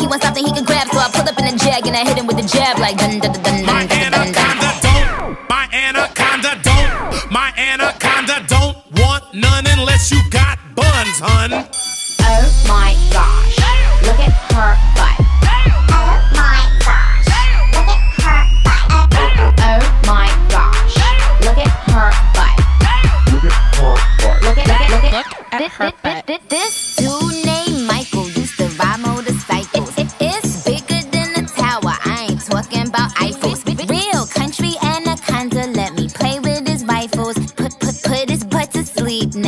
He wants something he can grab, so I pull up in a jag and I hit him with a jab like dun dun dun dun My dun dun dun. dun. anaconda don't. My anaconda don't. My anaconda don't want none unless you got buns, hun. Oh my gosh. Look at her butt. Oh my gosh. Look at her butt. Oh my gosh. Look at her butt. Look at her butt. Look at look at look at Look at her butt. This, this dude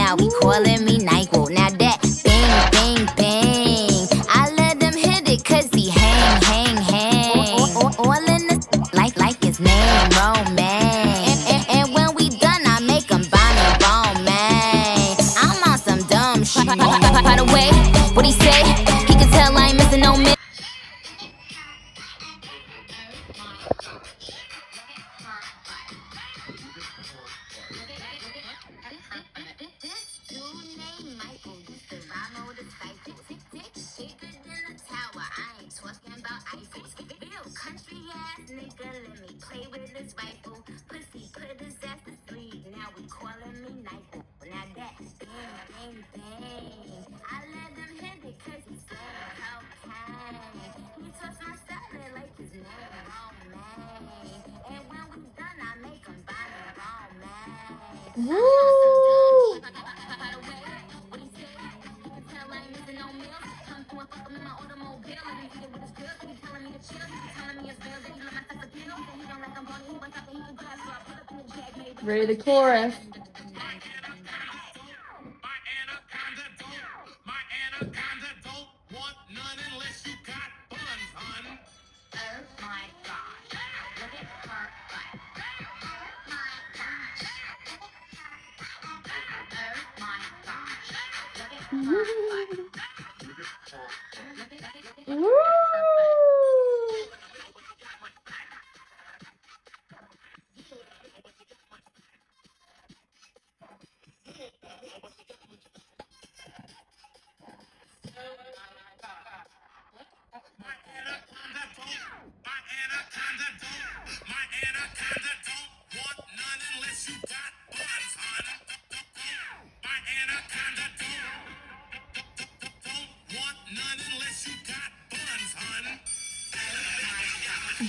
Now he calling me Nyquil. Now that bang bang bang, I let him hit it 'cause he hang hang hang. All, all in the like like his name Romaine. And, and, and when we done, I make him Bonnie Romaine. I'm on some dumb shit. By the way, what he say? Ready the chorus. Woo!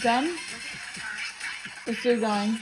Done? We're still going.